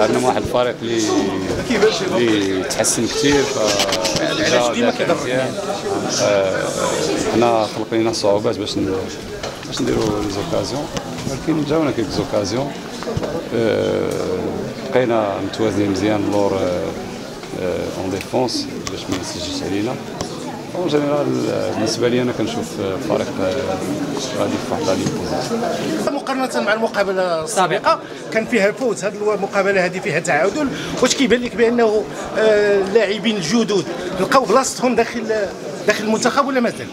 عندنا واحد الفريق اللي اللي تحسن كثير ف ديما آه، حنا خلق لنا صعوبات باش باش نديروا les occasions ولكن جاونا quelques occasions بقينا متوازنين مزيان اللور en défense باش ما يسجلش علينا. en général بالنسبة لي أنا كنشوف الفريق غادي في واحد مقارنة مع المقابلة السابقة كان فيها فوز. هذه المقابلة هذه فيها تعادل واش كيبان لك بأنه اللاعبين الجدد لقاو بلاصتهم داخل داخل المنتخب ولا مازال؟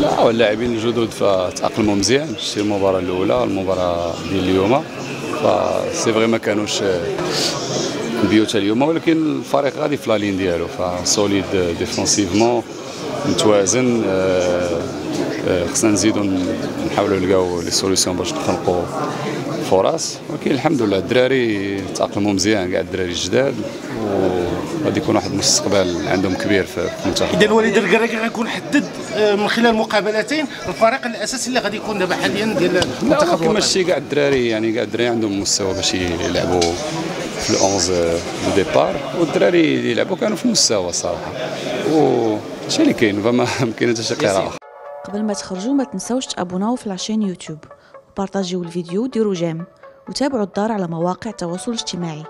لا اللاعبين الجدد فتاقلموا مزيان. شتي المباراة الأولى المباراة ديال اليوم. ف c'est vrai ما كانوش ال buts اليوم ولكن الفريق غادي في la ligne ديالو. ف solide défensivement متوازن خصنا نزيدو نحاولوا نلقاو les solutions باش نخلقوا فرص ولكن الحمد لله الدراري تاقلموا مزيان كاع الدراري الجداد وغادي يكون واحد المستقبل عندهم كبير في المنتخب. اذا وليد الركراكي غيكون حدد من خلال المقابلتين الفريق الأساسي اللي غادي يكون دابا حاليا ديال المنتخب كما شتي كاع الدراري يعني كاع الدراري عندهم مستوى باش يلعبوا في ال onze de départ والدراري اللي يلعبوا كانوا في المستوى صراحة وهادشي اللي كاين فما ما كاين حتى شي قراءه قبل ما تخرجوا ما تنساوش تابوناو في la chaîne YouTube. وبارطاجيو الفيديو وديروا j'aime. وتابعوا الدار على مواقع التواصل الاجتماعي.